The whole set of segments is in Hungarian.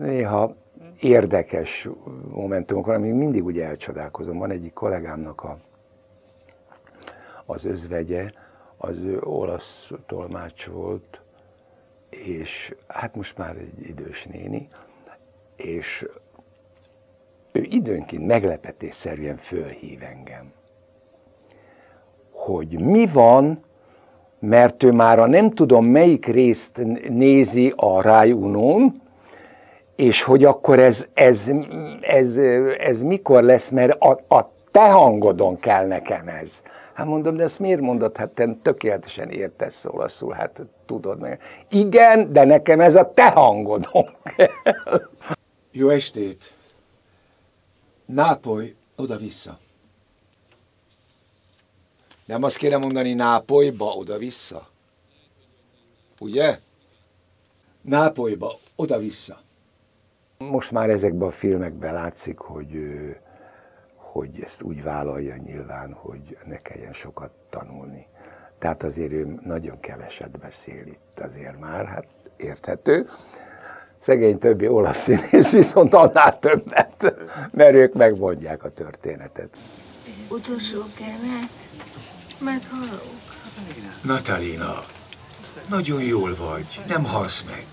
néha érdekes momentumok van, amíg mindig úgy elcsodálkozom. Van egyik kollégámnak a, az özvegye, az ő olasz tolmács volt, és hát most már egy idős néni, és ő időnként meglepetésszerűen fölhív engem, hogy mi van, mert ő már a nem tudom melyik részt nézi a rájunón, és hogy akkor ez, ez, ez, ez mikor lesz, mert a, a te hangodon kell nekem ez. Hát mondom, de ezt miért mondod? Hát te tökéletesen értesz olaszul, hát tudod meg. Igen, de nekem ez a te hangodon kell. Jó estét! Nápoly oda-vissza. Nem azt kéne mondani Nápolyba oda-vissza? Ugye? Nápolyba oda-vissza. Most már ezekben a filmekben látszik, hogy, hogy ezt úgy vállalja nyilván, hogy ne kelljen sokat tanulni. Tehát azért ő nagyon keveset beszél itt azért már, hát érthető. Szegény többi olasz színész viszont annál többet, mert ők megmondják a történetet. Utolsó kelet, meghalok. Natalina, nagyon jól vagy, nem halsz meg.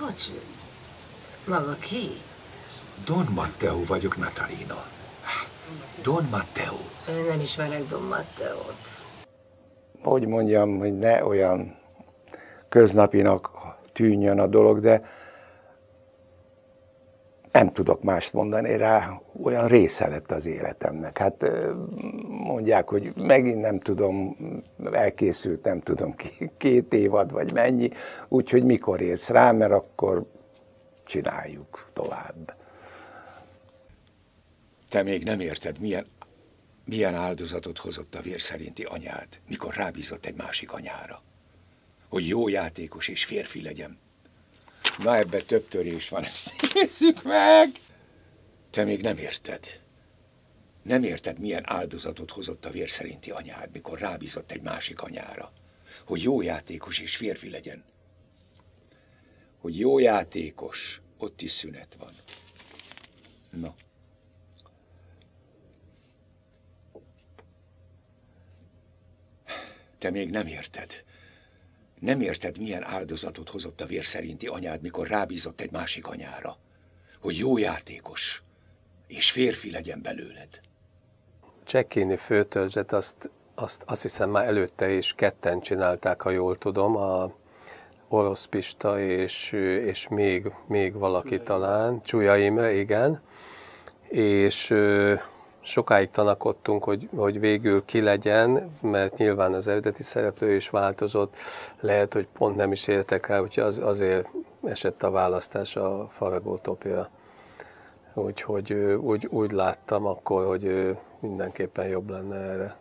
Bocs, maga ki? Don Matteo vagyok, Natalina. Don Matteo. Én nem ismerek Don Matteót. Hogy mondjam, hogy ne olyan köznapinak tűnjön a dolog, de nem tudok mást mondani rá, olyan része lett az életemnek. Hát mondják, hogy megint nem tudom, elkészült, nem tudom, két évad vagy mennyi, úgyhogy mikor érsz rá, mert akkor csináljuk tovább. Te még nem érted, milyen, milyen áldozatot hozott a vér szerinti anyád, mikor rábízott egy másik anyára. Hogy jó játékos és férfi legyen. Na ebbe több törés van, ezt nézzük meg! Te még nem érted. Nem érted, milyen áldozatot hozott a vér szerinti anyád, mikor rábízott egy másik anyára. Hogy jó játékos és férfi legyen. Hogy jó játékos, ott is szünet van. Na. Te még nem érted. Nem érted, milyen áldozatot hozott a vér szerinti anyád, mikor rábízott egy másik anyára. Hogy jó játékos, és férfi legyen belőled. Csekkini főtörzset azt, azt, azt hiszem már előtte is ketten csinálták, ha jól tudom, a Orosz Pista és, és még, még valaki talán, Csúlya igen, és sokáig tanakodtunk, hogy, hogy végül ki legyen, mert nyilván az eredeti szereplő is változott, lehet, hogy pont nem is értek el, úgyhogy az, azért esett a választás a Faragótopia. Úgyhogy úgy, úgy láttam akkor, hogy mindenképpen jobb lenne erre.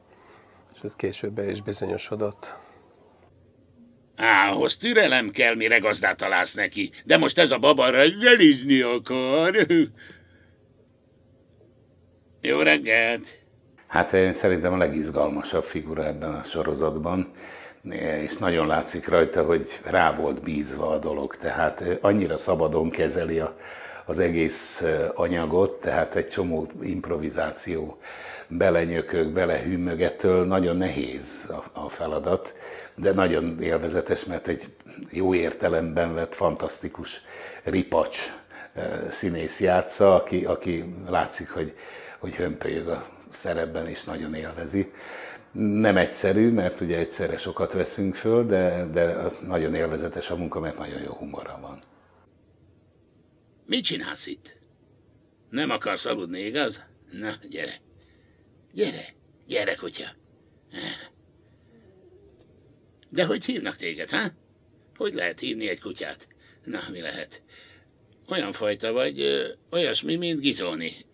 És ez később be is bizonyosodott. Ához türelem kell, mire gazdát találsz neki. De most ez a baba reggelizni akar. Jó reggelt! Hát én szerintem a legizgalmasabb figura ebben a sorozatban, és nagyon látszik rajta, hogy rá volt bízva a dolog, tehát annyira szabadon kezeli a, az egész anyagot, tehát egy csomó improvizáció, belenyökök, belehűmög, ettől nagyon nehéz a, a feladat, de nagyon élvezetes, mert egy jó értelemben vett fantasztikus ripacs színész játsza, aki, aki látszik, hogy hogy hömpölyög a szerepben és nagyon élvezi. Nem egyszerű, mert ugye egyszerre sokat veszünk föl, de, de nagyon élvezetes a munka, mert nagyon jó humora van. Mit csinálsz itt? Nem akarsz aludni, igaz? Na, gyere. Gyere, gyere, kutya. De hogy hívnak téged, ha? Hogy lehet hívni egy kutyát? Na, mi lehet? Olyan fajta vagy, olyasmi, mint Gizóni.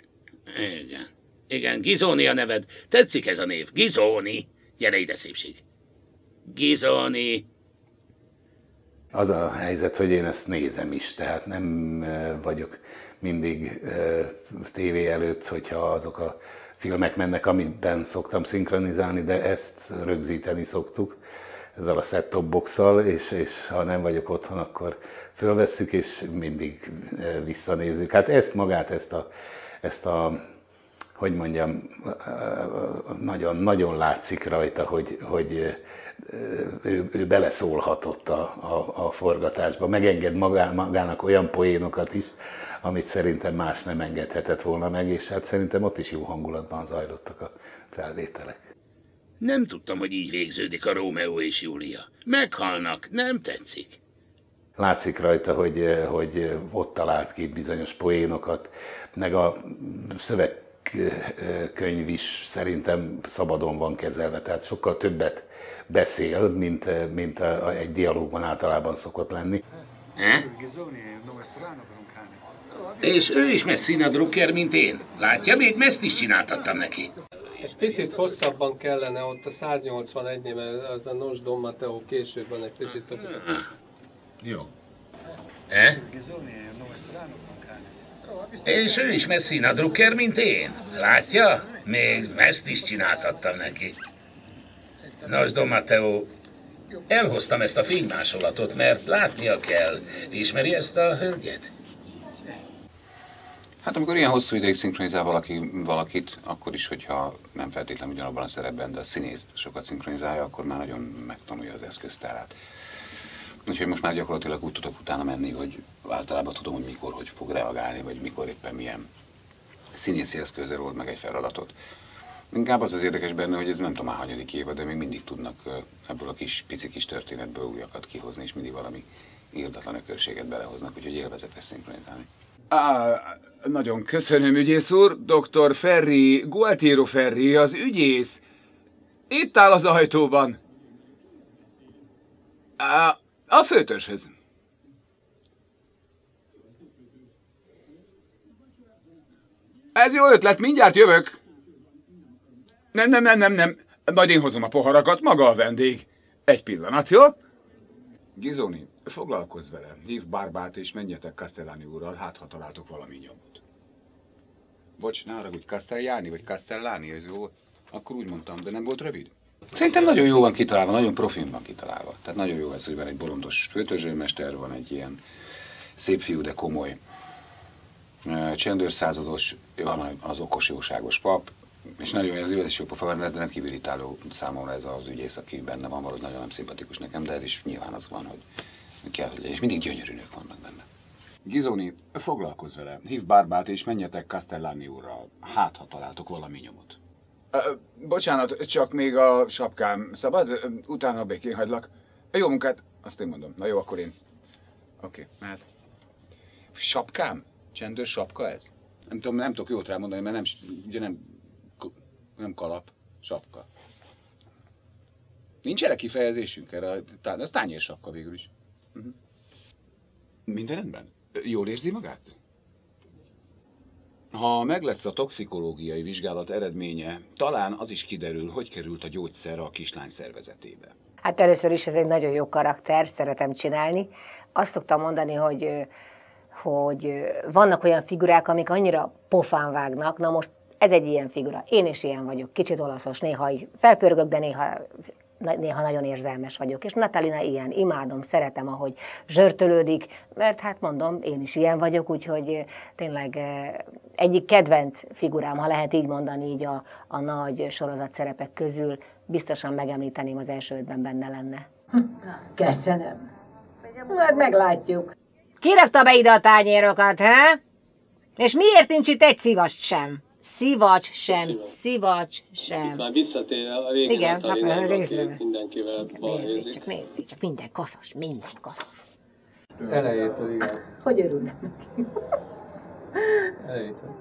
Igen. Igen, Gizóni a neved. Tetszik ez a név. Gizóni. Gyere ide, szépség. Gizóni. Az a helyzet, hogy én ezt nézem is, tehát nem vagyok mindig tévé előtt, hogyha azok a filmek mennek, amiben szoktam szinkronizálni, de ezt rögzíteni szoktuk. ezzel a set-top boxal, és, és ha nem vagyok otthon, akkor fölvesszük, és mindig visszanézzük. Hát ezt magát, ezt a, ezt a hogy mondjam, nagyon, nagyon látszik rajta, hogy, hogy ő, ő beleszólhatott a, a, a forgatásba, megenged magá, magának olyan poénokat is, amit szerintem más nem engedhetett volna meg, és hát szerintem ott is jó hangulatban zajlottak a felvételek. Nem tudtam, hogy így végződik a Rómeó és Júlia. Meghalnak, nem tetszik. Látszik rajta, hogy, hogy ott talált ki bizonyos poénokat, meg a szövegkönyv is szerintem szabadon van kezelve, tehát sokkal többet beszél, mint, mint egy dialógban általában szokott lenni. És ő is Messina Drucker, mint én. Látja, még meszt is csináltattam neki. Egy picit hosszabban kellene ott a 181-nél, mert az a Nos Don Matteo később van egy picit. Jó. E? És ő is Messina Drucker, mint én. Látja? Még meszt is csináltattam neki. Nos, Don elhoztam ezt a fénymásolatot, mert látnia kell. Ismeri ezt a hölgyet? Hát amikor ilyen hosszú ideig szinkronizál valaki valakit, akkor is, hogyha nem feltétlenül ugyanabban a szerepben, de a színészt sokat szinkronizálja, akkor már nagyon megtanulja az eszköztárát. Úgyhogy most már gyakorlatilag úgy tudok utána menni, hogy általában tudom, hogy mikor, hogy fog reagálni, vagy mikor éppen milyen színészi eszközzel old meg egy feladatot. Inkább az az érdekes benne, hogy ez nem tudom már hanyadik éve, de még mindig tudnak ebből a kis, pici kis történetből újakat kihozni, és mindig valami írdatlan ökörséget belehoznak, úgyhogy élvezetes szinkronizálni. Á, nagyon köszönöm, ügyész úr. Dr. Ferri, Gualtiero Ferri, az ügyész. Itt áll az ajtóban. Á, a főtöshöz. Ez jó ötlet, mindjárt jövök. Nem, nem, nem, nem, nem. Majd én hozom a poharakat, maga a vendég. Egy pillanat, jó? Gizoni, foglalkozz vele. Hív Bárbát és menjetek Castellani úrral, hát ha találtok valami nyomot. Bocs, ne arra, hogy Castellani vagy Castellani, ez jó. Akkor úgy mondtam, de nem volt rövid? Szerintem nagyon jó van kitalálva, nagyon profin van kitalálva. Tehát nagyon jó ez, hogy van egy bolondos főtörzsőmester, van egy ilyen szép fiú, de komoly csendőrszázados, van az okos, jóságos pap, és nagyon az illetős jó pofa, mert rendkívül irritáló számomra ez az ügyész, aki benne van, valahogy nagyon nem szimpatikus nekem, de ez is nyilván az van, hogy kell, hogy és mindig gyönyörű nők vannak benne. Gizoni, foglalkozz vele. Hív Bárbát és menjetek Castellani úrral. Hát, ha találtok valami nyomot. Uh, bocsánat, csak még a sapkám szabad? Utána békén hagylak. Jó munkát, azt én mondom. Na jó, akkor én. Oké, okay, mehet. Sapkám? Csendős sapka ez? Nem tudom, nem tudok jót rámondani, mert nem, ugye nem, nem kalap, sapka. Nincs erre kifejezésünk erre, ez tányér sapka végül is. Uh-huh. Minden rendben? Jól érzi magát? Ha meg lesz a toxikológiai vizsgálat eredménye, talán az is kiderül, hogy került a gyógyszer a kislány szervezetébe. Hát először is ez egy nagyon jó karakter, szeretem csinálni. Azt szoktam mondani, hogy, hogy vannak olyan figurák, amik annyira pofán vágnak, na most ez egy ilyen figura. Én is ilyen vagyok, kicsit olaszos, néha felpörgök, de néha néha nagyon érzelmes vagyok, és Natalina ilyen, imádom, szeretem, ahogy zsörtölődik, mert hát mondom, én is ilyen vagyok, úgyhogy tényleg egyik kedvenc figurám, ha lehet így mondani, így a, a nagy sorozat szerepek közül, biztosan megemlíteném, az első ötben benne lenne. Köszönöm. Majd meglátjuk. Ki rakta be ide a tányérokat, he? És miért nincs itt egy szivast sem? Szivacs sem, szivacs, szivacs sem. Itt már visszatér a régen Igen, hát a részre. Mindenkivel nézzék, csak nézzék, csak minden kaszos, minden kaszos. Elejétől, igen. Hogy örülnek neki? Elejétől.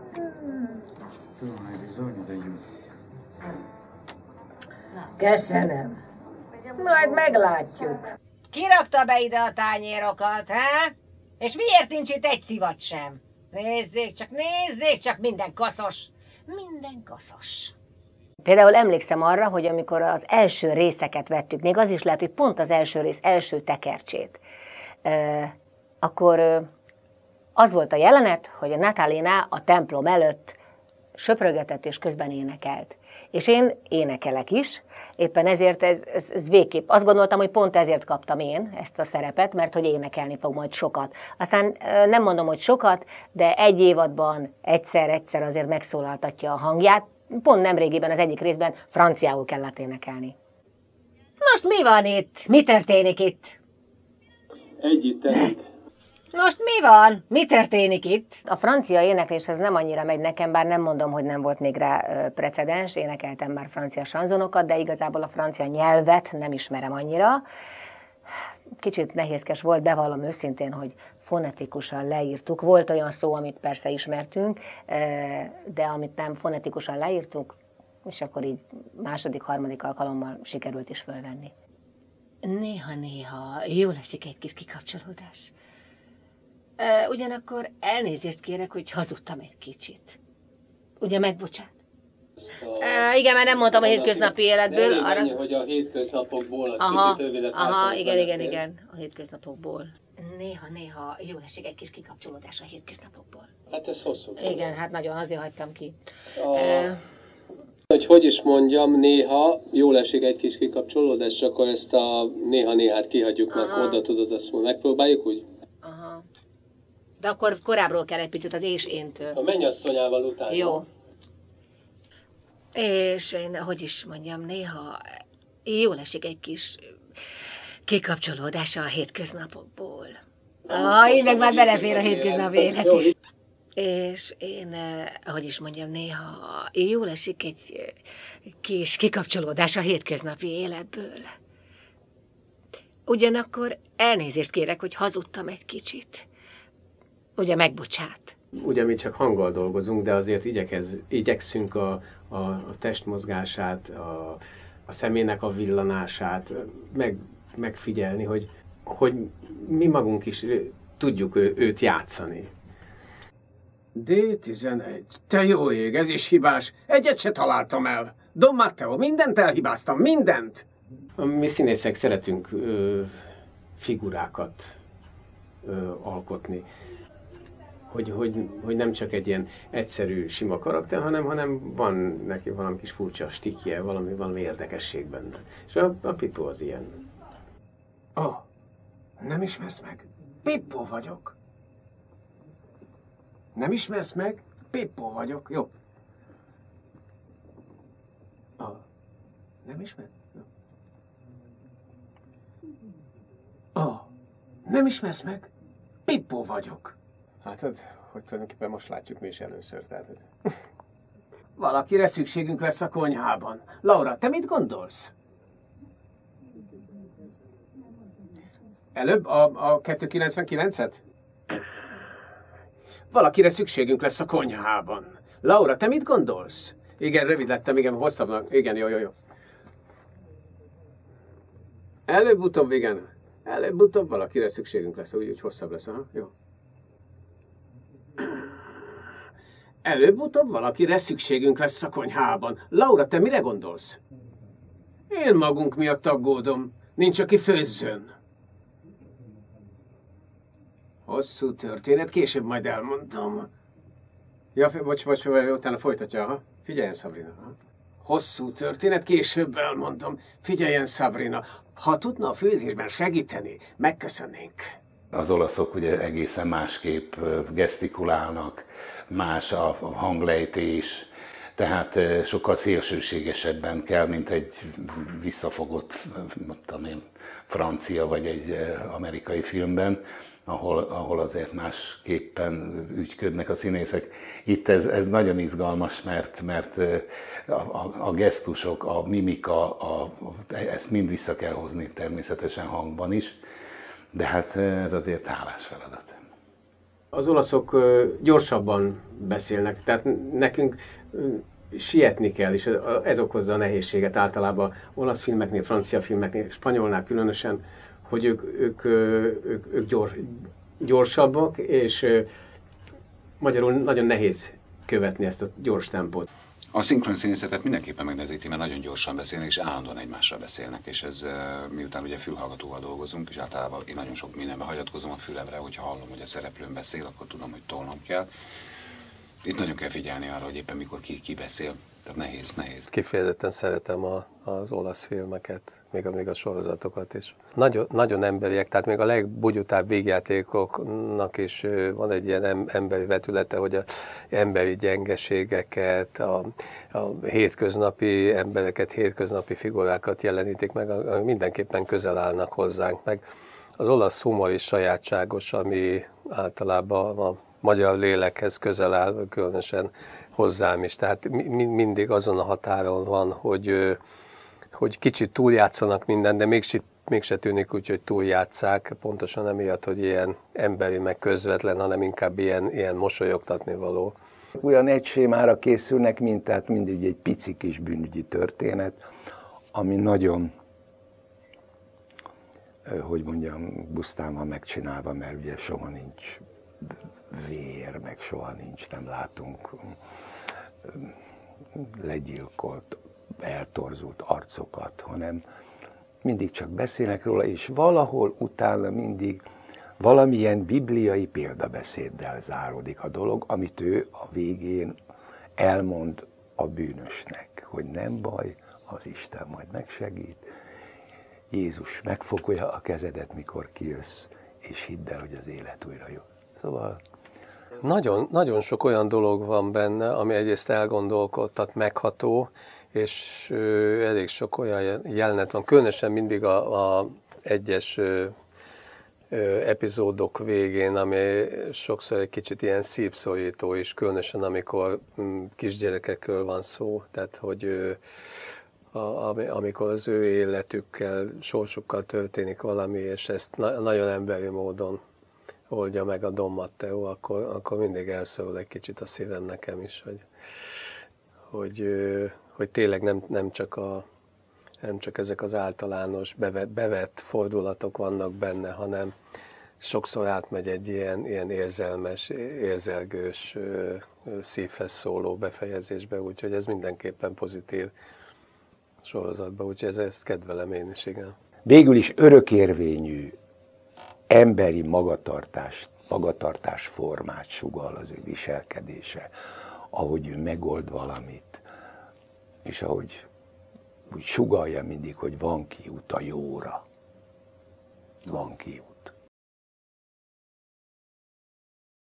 Köszönöm. Majd meglátjuk. Ki rakta be ide a tányérokat, he? És miért nincs itt egy szivacs sem? Nézzék csak, nézzék csak, minden kaszos. Minden kaszos. Például emlékszem arra, hogy amikor az első részeket vettük, még az is lehet, hogy pont az első rész első tekercsét, akkor az volt a jelenet, hogy a Natalina a templom előtt söprögetett és közben énekelt. És én énekelek is, éppen ezért ez, ez, ez végképp. Azt gondoltam, hogy pont ezért kaptam én ezt a szerepet, mert hogy énekelni fog majd sokat. Aztán nem mondom, hogy sokat, de egy évadban egyszer-egyszer azért megszólaltatja a hangját. Pont nemrégiben az egyik részben franciául kellett énekelni. Most mi van itt? Mi történik itt? Együtt. Most mi van? Mi történik itt? A francia énekléshez nem annyira megy nekem, bár nem mondom, hogy nem volt még rá precedens, énekeltem már francia sanzonokat, de igazából a francia nyelvet nem ismerem annyira. Kicsit nehézkes volt, bevallom őszintén, hogy fonetikusan leírtuk. Volt olyan szó, amit persze ismertünk, de amit nem fonetikusan leírtuk, és akkor így második, harmadik alkalommal sikerült is fölvenni. Néha-néha jól esik egy kis kikapcsolódás. Ugyanakkor elnézést kérek, hogy hazudtam egy kicsit. Ugye megbocsát? Uh, igen, mert nem mondtam a hétköznapi életből. Ne arra... Annyi, hogy a hétköznapokból, az aha, aha, igen, igen, igen, a hétköznapokból. Néha-néha jó esik egy kis kikapcsolódás a hétköznapokból. Hát ez hosszú. Igen, hát nagyon, azért hagytam ki. A... Uh, hogy hogy is mondjam, néha jól esik egy kis kikapcsolódás, csak akkor ezt a néha-néhát kihagyjuk, mert oda tudod, azt mondani. Megpróbáljuk úgy? De akkor korábbról kell egy picit az és éntől. A mennyasszonyával utána. Jó. És én, hogy is mondjam, néha jól esik egy kis kikapcsolódása a hétköznapokból. Ah, így meg már belefér a hétköznapi élet is. És én, eh, hogy is mondjam, néha jól esik egy kis kikapcsolódás a hétköznapi életből. Ugyanakkor elnézést kérek, hogy hazudtam egy kicsit ugye megbocsát. Ugye mi csak hanggal dolgozunk, de azért igyekez, igyekszünk a, a, a testmozgását, a, a szemének a villanását meg, megfigyelni, hogy, hogy mi magunk is tudjuk ő, őt játszani. D11. Te jó ég, ez is hibás. Egyet se találtam el. Don Matteo, mindent elhibáztam, mindent. Mi színészek szeretünk ö, figurákat ö, alkotni hogy, hogy, hogy nem csak egy ilyen egyszerű, sima karakter, hanem, hanem van neki valami kis furcsa stikje, valami, valami érdekesség benne. És a, a Pippo az ilyen. Ó, oh, nem ismersz meg? Pippo vagyok. Nem ismersz meg? Pippo vagyok. Jó. Oh, nem ismer? Ó, oh, nem ismersz meg? Pippo vagyok. Hát, hogy tulajdonképpen most látjuk mi is először. Tehát, hogy... Valakire szükségünk lesz a konyhában. Laura, te mit gondolsz? Előbb a, a 299-et? Valakire szükségünk lesz a konyhában. Laura, te mit gondolsz? Igen, rövid lettem, igen, hosszabbnak. Igen, jó, jó, jó. Előbb-utóbb, igen. Előbb-utóbb valakire szükségünk lesz, úgy, úgy hosszabb lesz. Aha, jó. Előbb-utóbb valakire szükségünk lesz a konyhában. Laura, te mire gondolsz? Én magunk miatt aggódom. Nincs, aki főzzön. Hosszú történet, később majd elmondom. Ja, bocs, bocs, utána folytatja, ha? Figyeljen, Sabrina. Ha? Hosszú történet, később elmondom. Figyeljen, Sabrina. Ha tudna a főzésben segíteni, megköszönnénk. Az olaszok ugye egészen másképp gesztikulálnak, más a hanglejtés, tehát sokkal szélsőségesebben kell, mint egy visszafogott, mondtam én, francia vagy egy amerikai filmben, ahol, ahol azért másképpen ügyködnek a színészek. Itt ez, ez nagyon izgalmas, mert, mert a, a, a gesztusok, a mimika, a, ezt mind vissza kell hozni természetesen hangban is, de hát ez azért hálás feladat. Az olaszok gyorsabban beszélnek, tehát nekünk sietni kell, és ez okozza a nehézséget általában olasz filmeknél, francia filmeknél, spanyolnál különösen, hogy ők, ők, ők, ők gyors, gyorsabbak, és magyarul nagyon nehéz követni ezt a gyors tempót. A szinkron színészetet mindenképpen megnehezíti, mert nagyon gyorsan beszélnek, és állandóan egymással beszélnek, és ez miután ugye fülhallgatóval dolgozunk, és általában én nagyon sok mindenbe hagyatkozom a fülemre, hogyha hallom, hogy a szereplőm beszél, akkor tudom, hogy tolnom kell. Itt nagyon kell figyelni arra, hogy éppen mikor ki, ki beszél. Tehát nehéz, nehéz. Kifejezetten szeretem a, az olasz filmeket, még a, még a sorozatokat is. Nagyon, nagyon emberiek, tehát még a legbugyutább végjátékoknak is van egy ilyen emberi vetülete, hogy a emberi gyengeségeket, a, a hétköznapi embereket, hétköznapi figurákat jelenítik meg, mindenképpen közel állnak hozzánk meg. Az olasz humor is sajátságos, ami általában a magyar lélekhez közel áll, különösen hozzám is. Tehát mindig azon a határon van, hogy, hogy kicsit túljátszanak minden, de mégse, mégse tűnik úgy, hogy túljátszák, pontosan emiatt, hogy ilyen emberi, meg közvetlen, hanem inkább ilyen, ilyen mosolyogtatni való. Olyan egy sémára készülnek, mint tehát mindig egy pici kis bűnügyi történet, ami nagyon, hogy mondjam, busztán van megcsinálva, mert ugye soha nincs vér, meg soha nincs, nem látunk legyilkolt, eltorzult arcokat, hanem mindig csak beszélnek róla, és valahol utána mindig valamilyen bibliai példabeszéddel záródik a dolog, amit ő a végén elmond a bűnösnek, hogy nem baj, az Isten majd megsegít. Jézus megfogja a kezedet, mikor kijössz, és hidd el, hogy az élet újra jön. Szóval nagyon, nagyon sok olyan dolog van benne, ami egyrészt elgondolkodtat, megható, és ö, elég sok olyan jelenet van, különösen mindig a, a egyes ö, ö, epizódok végén, ami sokszor egy kicsit ilyen szívszorító is, különösen amikor m, kisgyerekekről van szó, tehát hogy ö, a, amikor az ő életükkel, sorsukkal történik valami, és ezt na, nagyon emberi módon oldja meg a Don Matteo, akkor, akkor mindig elszól egy kicsit a szívem nekem is, hogy, hogy, hogy tényleg nem, nem, csak a, nem csak ezek az általános bevett, bevett fordulatok vannak benne, hanem sokszor átmegy egy ilyen, ilyen érzelmes, érzelgős, szívhez szóló befejezésbe, úgyhogy ez mindenképpen pozitív sorozatban, úgyhogy ez, ezt kedvelem én is, igen. Végül is örökérvényű emberi magatartást, magatartás formát sugal az ő viselkedése, ahogy ő megold valamit, és ahogy úgy sugalja mindig, hogy van kiút a jóra. Van kiút.